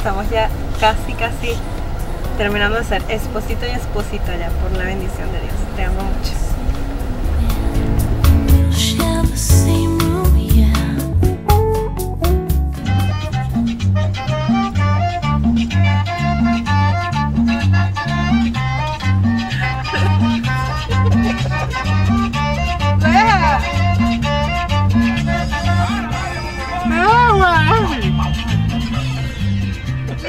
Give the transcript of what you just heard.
estamos ya casi, casi terminando de hacer esposito y esposito ya por la bendición